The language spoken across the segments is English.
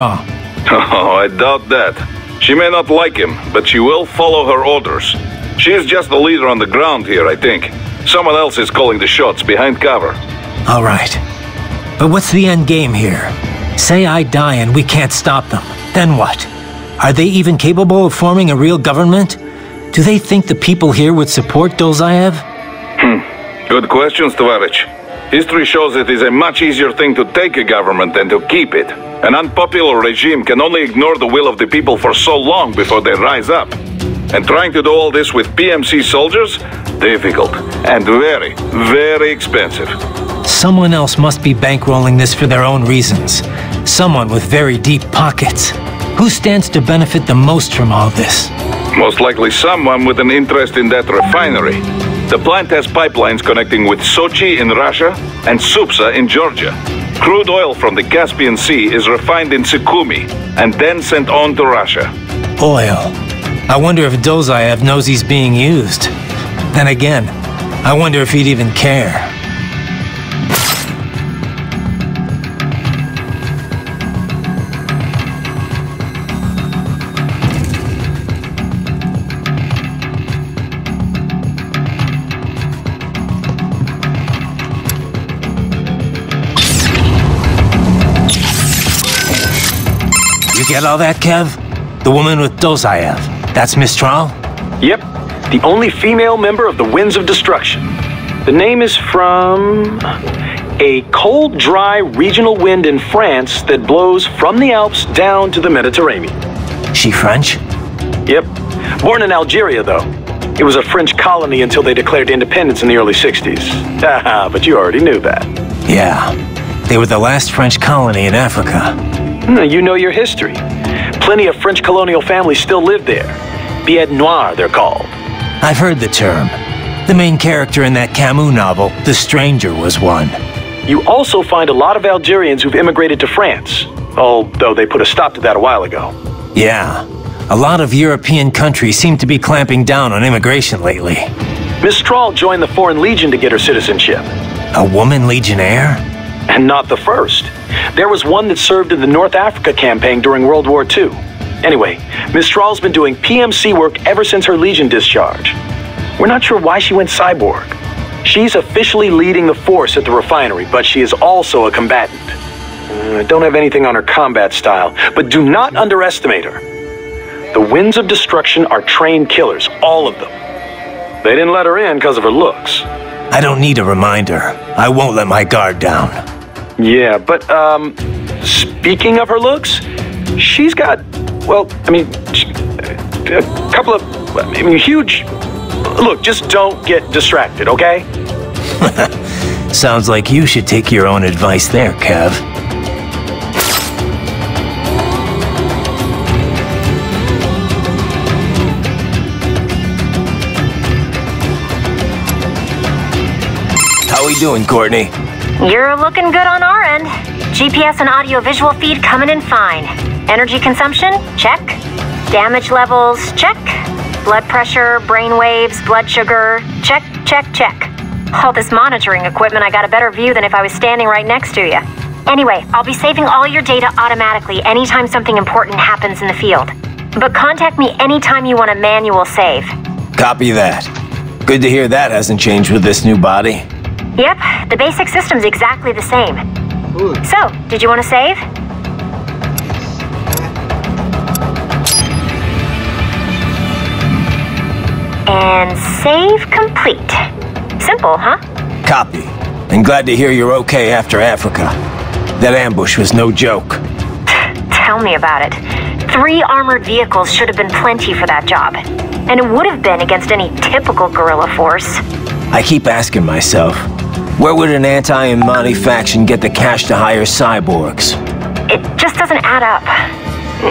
Oh, Oh, I doubt that. She may not like him, but she will follow her orders. She is just the leader on the ground here, I think. Someone else is calling the shots behind cover. all right. But what's the end game here? Say I die and we can't stop them. Then what? Are they even capable of forming a real government? Do they think the people here would support Dozaev? Hmm. Good questions, Tovarich. History shows it is a much easier thing to take a government than to keep it. An unpopular regime can only ignore the will of the people for so long before they rise up. And trying to do all this with PMC soldiers? Difficult. And very, very expensive. Someone else must be bankrolling this for their own reasons. Someone with very deep pockets. Who stands to benefit the most from all this? Most likely someone with an interest in that refinery. The plant has pipelines connecting with Sochi in Russia and Supsa in Georgia. Crude oil from the Caspian Sea is refined in Sukhumi and then sent on to Russia. Oil. I wonder if Dozaev knows he's being used. Then again, I wonder if he'd even care. You get all that, Kev? The woman with Dozaev. That's Mistral? Yep, the only female member of the Winds of Destruction. The name is from a cold, dry regional wind in France that blows from the Alps down to the Mediterranean. She French? Yep, born in Algeria, though. It was a French colony until they declared independence in the early 60s. Haha, but you already knew that. Yeah. They were the last French colony in Africa. Hmm, You know your history. Plenty of French colonial families still live there. Pied Noir, they're called. I've heard the term. The main character in that Camus novel, The Stranger, was one. You also find a lot of Algerians who've immigrated to France, although they put a stop to that a while ago. Yeah. A lot of European countries seem to be clamping down on immigration lately. Mistral joined the Foreign Legion to get her citizenship. A woman legionnaire? And not the first. There was one that served in the North Africa campaign during World War II. Anyway, Mistral's been doing PMC work ever since her Legion discharge. We're not sure why she went cyborg. She's officially leading the force at the refinery, but she is also a combatant. Uh, I don't have anything on her combat style, but do not underestimate her. The Winds of Destruction are trained killers, all of them. They didn't let her in because of her looks. I don't need a reminder. I won't let my guard down. Yeah, but um, speaking of her looks, she's got, well, I mean, a couple of, I mean, huge. Look, just don't get distracted, okay? Sounds like you should take your own advice there, Kev. We doing, Courtney? You're looking good on our end. GPS and audio visual feed coming in fine. Energy consumption? Check. Damage levels? Check. Blood pressure, brain waves, blood sugar? Check, check, check. All this monitoring equipment, I got a better view than if I was standing right next to you. Anyway, I'll be saving all your data automatically anytime something important happens in the field. But contact me anytime you want a manual save. Copy that. Good to hear that hasn't changed with this new body. Yep, the basic system's exactly the same. So, did you want to save? And save complete. Simple, huh? Copy. And glad to hear you're okay after Africa. That ambush was no joke. Tell me about it. Three armored vehicles should have been plenty for that job. And it would have been against any typical guerrilla force. I keep asking myself, where would an anti-N'Mani faction get the cash to hire cyborgs? It just doesn't add up.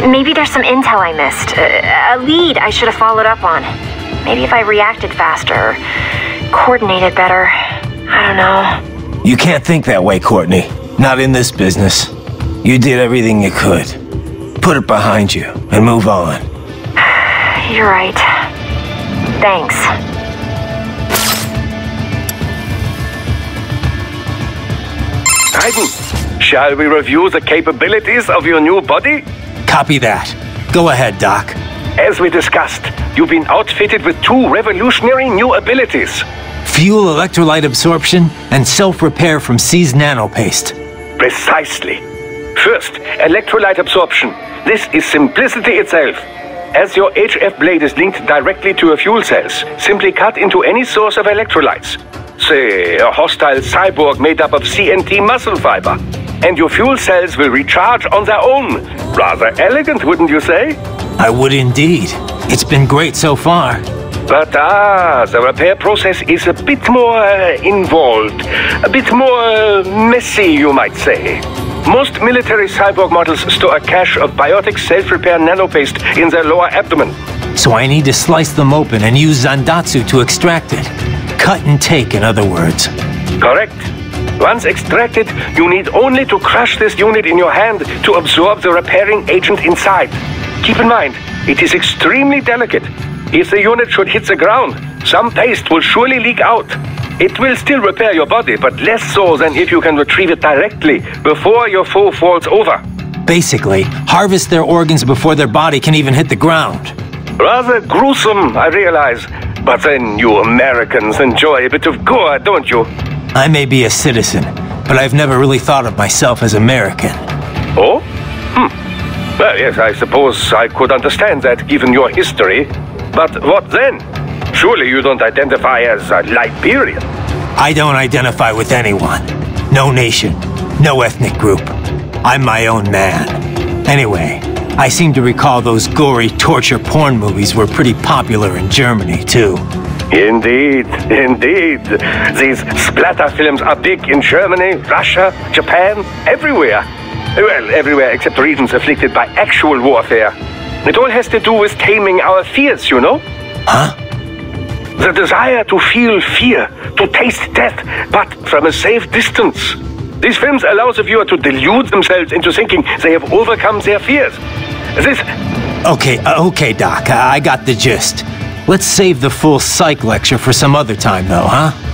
Maybe there's some intel I missed. A a lead I should have followed up on. Maybe if I reacted faster, coordinated better. I don't know. You can't think that way, Courtney. Not in this business. You did everything you could. Put it behind you and move on. You're right. Thanks. Raiden, Shall we review the capabilities of your new body? Copy that. Go ahead, Doc. As we discussed, you've been outfitted with two revolutionary new abilities. Fuel electrolyte absorption and self-repair from C's nanopaste. Precisely. First, electrolyte absorption. This is simplicity itself. As your HF blade is linked directly to your fuel cells, simply cut into any source of electrolytes. Say, a hostile cyborg made up of CNT muscle fiber. And your fuel cells will recharge on their own. Rather elegant, wouldn't you say? I would indeed. It's been great so far. But ah, the repair process is a bit more uh, involved, a bit more uh, messy, you might say. Most military cyborg models store a cache of biotic self-repair nanopaste in their lower abdomen. So I need to slice them open and use Zandatsu to extract it. Cut and take, in other words. Correct. Once extracted, you need only to crush this unit in your hand to absorb the repairing agent inside. Keep in mind, it is extremely delicate. If the unit should hit the ground, some paste will surely leak out. It will still repair your body, but less so than if you can retrieve it directly before your foe falls over. Basically, harvest their organs before their body can even hit the ground. Rather gruesome, I realize. But then you Americans enjoy a bit of gore, don't you? I may be a citizen, but I've never really thought of myself as American. Oh? Hmm. Well, yes, I suppose I could understand that given your history. But what then? Surely you don't identify as a Liberian. I don't identify with anyone. No nation, no ethnic group. I'm my own man. Anyway, I seem to recall those gory torture porn movies were pretty popular in Germany, too. Indeed, indeed. These splatter films are big in Germany, Russia, Japan, everywhere. Well, everywhere except regions afflicted by actual warfare. It all has to do with taming our fears, you know? Huh? The desire to feel fear, to taste death, but from a safe distance. These films allow the viewer to delude themselves into thinking they have overcome their fears. This... Okay, uh, okay, Doc, I got the gist. Let's save the full psych lecture for some other time, though, huh?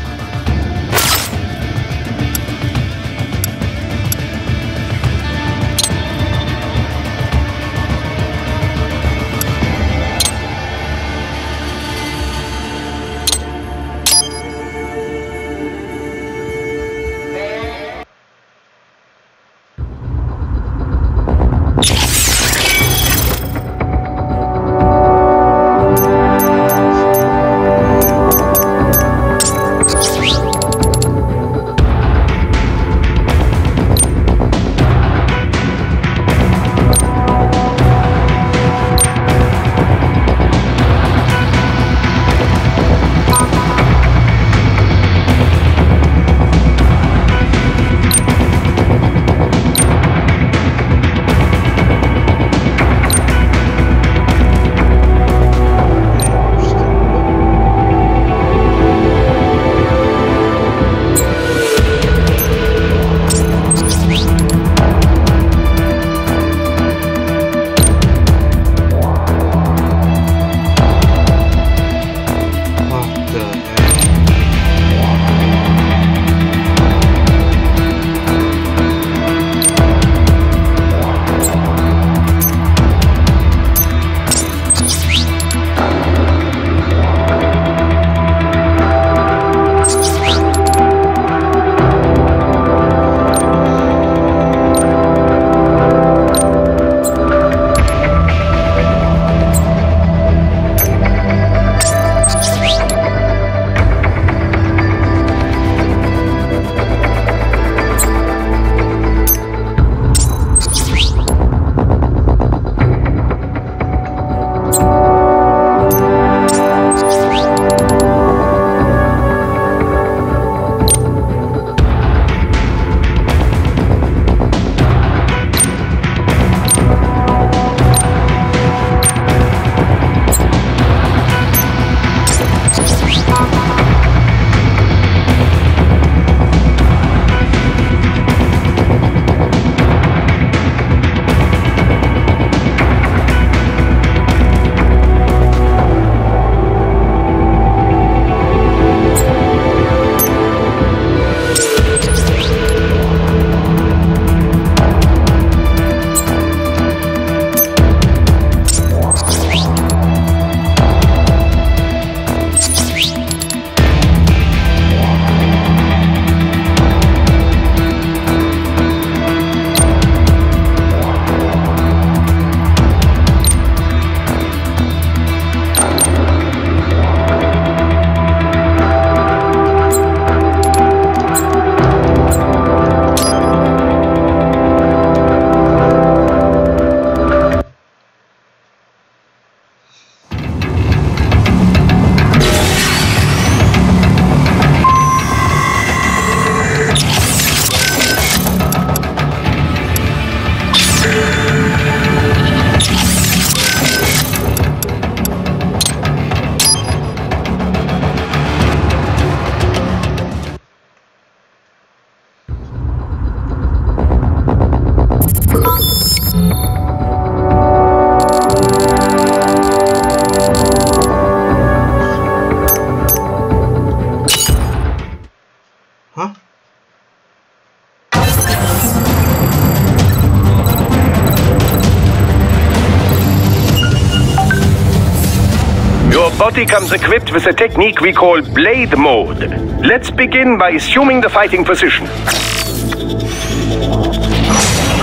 Body comes equipped with a technique we call blade mode. Let's begin by assuming the fighting position.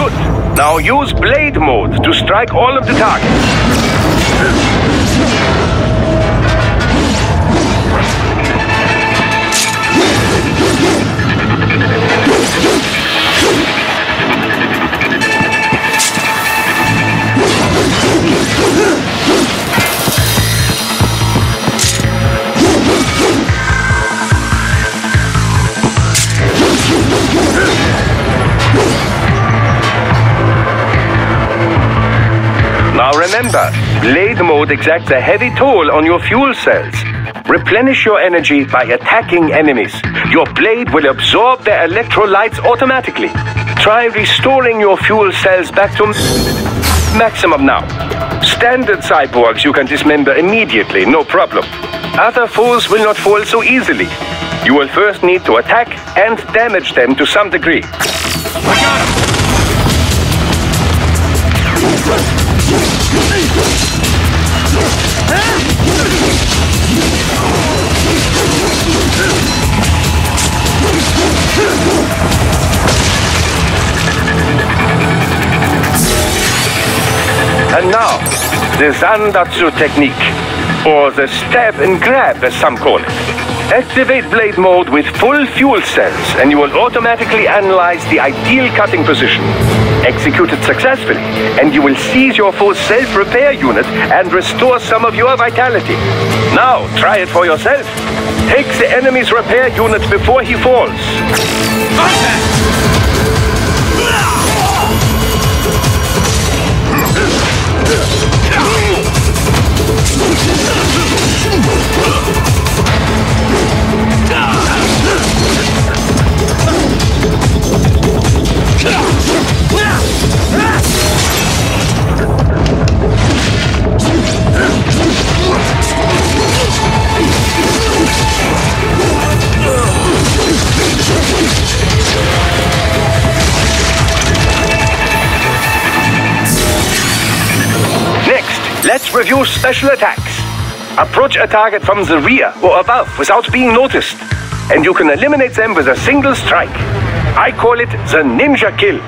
Good. Now use blade mode to strike all of the targets. Remember, blade mode exacts a heavy toll on your fuel cells. Replenish your energy by attacking enemies. Your blade will absorb their electrolytes automatically. Try restoring your fuel cells back to maximum now. Standard cyborgs you can dismember immediately, no problem. Other foes will not fall so easily. You will first need to attack and damage them to some degree. And now, the Zandatsu technique, or the stab and grab as some call it. Activate blade mode with full fuel cells and you will automatically analyze the ideal cutting position. Execute it successfully and you will seize your foe's self-repair unit and restore some of your vitality. Now, try it for yourself. Take the enemy's repair unit before he falls. Next, let's special attacks. Approach a target from the rear or above without being noticed, and you can eliminate them with a single strike. I call it the ninja kill.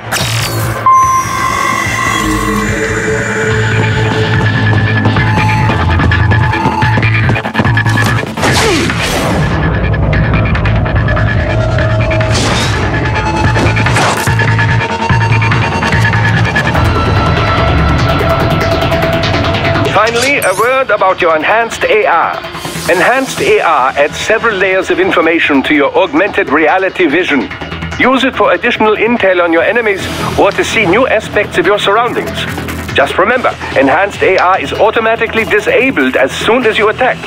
Finally, about your enhanced AR. Enhanced AR adds several layers of information to your augmented reality vision. Use it for additional intel on your enemies or to see new aspects of your surroundings. Just remember, enhanced AR is automatically disabled as soon as you attack.